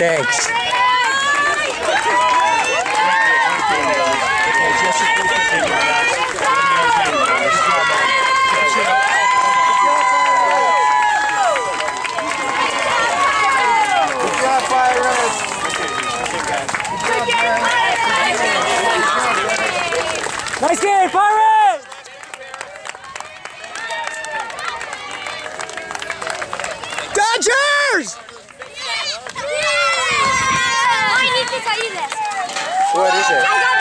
Thanks. Nice game, Pirates! Dodgers! It?